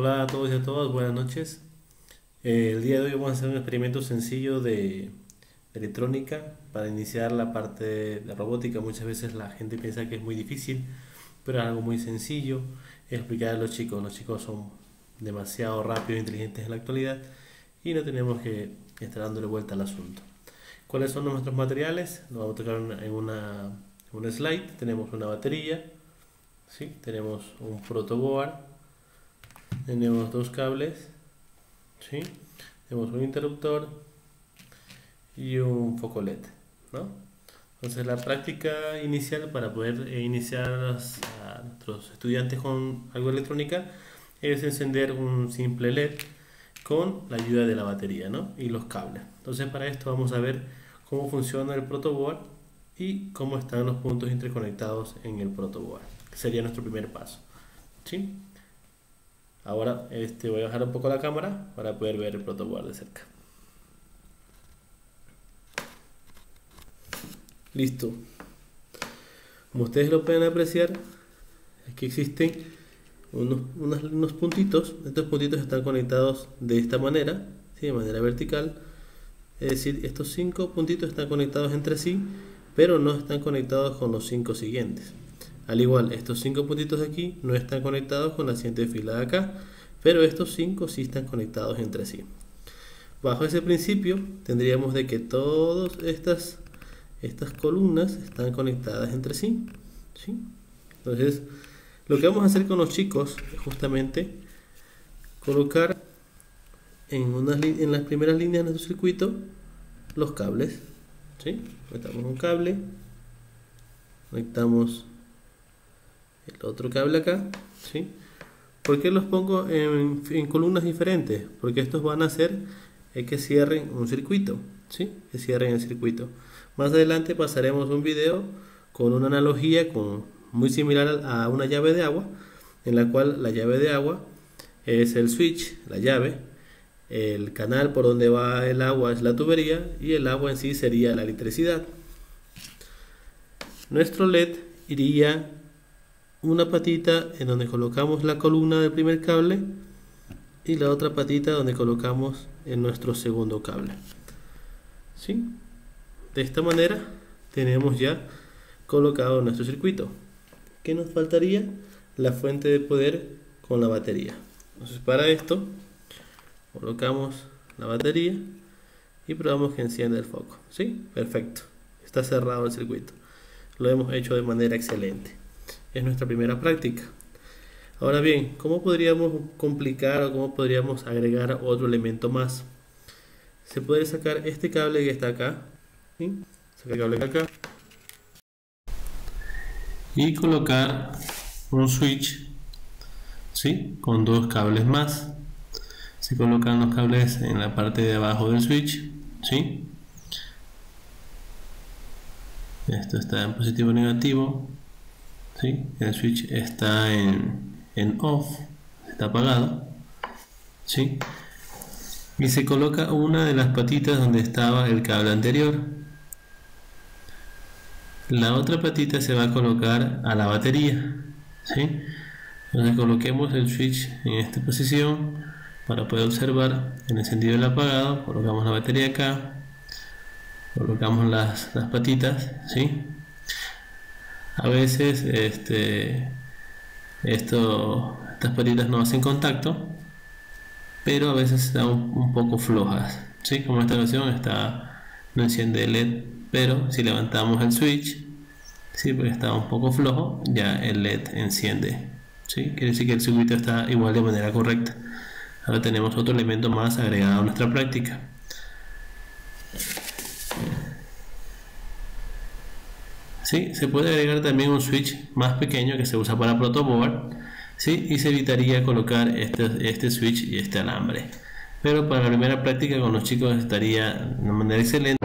Hola a todos y a todas, buenas noches. Eh, el día de hoy vamos a hacer un experimento sencillo de electrónica para iniciar la parte de robótica. Muchas veces la gente piensa que es muy difícil, pero es algo muy sencillo. Explicar a los chicos, los chicos son demasiado rápidos e inteligentes en la actualidad y no tenemos que estar dándole vuelta al asunto. ¿Cuáles son nuestros materiales? Lo vamos a tocar en una, en slide. Tenemos una batería, ¿sí? tenemos un protoboard tenemos dos cables ¿sí? tenemos un interruptor y un foco LED ¿no? entonces la práctica inicial para poder eh, iniciar a nuestros estudiantes con algo electrónica es encender un simple LED con la ayuda de la batería ¿no? y los cables entonces para esto vamos a ver cómo funciona el protoboard y cómo están los puntos interconectados en el protoboard sería nuestro primer paso ¿sí? Ahora este, voy a bajar un poco la cámara para poder ver el protoboard de cerca. Listo. Como ustedes lo pueden apreciar, aquí existen unos, unos, puntitos. Estos puntitos están conectados de esta manera, de manera vertical. Es decir, estos cinco puntitos están conectados entre sí, pero no están conectados con los cinco siguientes. Al igual, estos cinco puntitos de aquí no están conectados con la siguiente fila de acá, pero estos cinco sí están conectados entre sí. Bajo ese principio tendríamos de que todas estas, estas columnas están conectadas entre sí. ¿sí? Entonces, lo que vamos a hacer con los chicos es justamente colocar en, unas, en las primeras líneas de nuestro circuito los cables. ¿sí? Un cable, conectamos el otro cable acá, ¿sí? ¿Por qué los pongo en, columnas diferentes? Porque estos van a hacer que cierren un circuito, ¿sí? Que cierren el circuito. Más adelante pasaremos un video con una analogía con, muy similar a una llave de agua, en la cual la llave de agua es el switch, la llave, el canal por donde va el agua es la tubería y el agua en sí sería la electricidad. Nuestro LED iría una patita en donde colocamos la columna del primer cable y la otra patita donde colocamos en nuestro segundo cable. ¿Sí? de esta manera tenemos ya colocado nuestro circuito. ¿qué nos faltaría? la fuente de poder con la batería. Entonces para esto colocamos la batería y probamos que encienda el foco. ¿sí? perfecto. Está cerrado el circuito. Lo hemos hecho de manera excelente es nuestra primera práctica. Ahora bien, ¿cómo podríamos complicar o cómo podríamos agregar otro elemento más? Se puede sacar este cable que está acá, sacar el cable acá y colocar un switch ¿sí? con dos cables más. Se colocan los cables en la parte de abajo del switch. ¿sí? Esto está en positivo negativo el switch está en, en off, está apagado, ¿sí? y se coloca una de las patitas donde estaba el cable anterior. La otra patita se va a colocar a la batería. ¿sí? Entonces coloquemos el switch en esta posición para poder observar el encendido y el apagado. Colocamos la batería acá. Colocamos las, las patitas. ¿sí? A veces este, estas patitas no hacen contacto, pero a veces están un, poco flojas. ¿sí? Como esta ocasión está, no enciende el LED, pero si levantamos el switch, ¿sí? porque está un poco flojo, ya el LED enciende. ¿sí? Quiere decir que el circuito está igual de manera correcta. Ahora tenemos otro elemento más agregado a nuestra práctica. ¿Sí? Se puede agregar también un switch más pequeño que se usa para protoboard ¿sí? y se evitaría colocar este, este switch y este alambre. Pero para la primera práctica con los chicos estaría de manera excelente.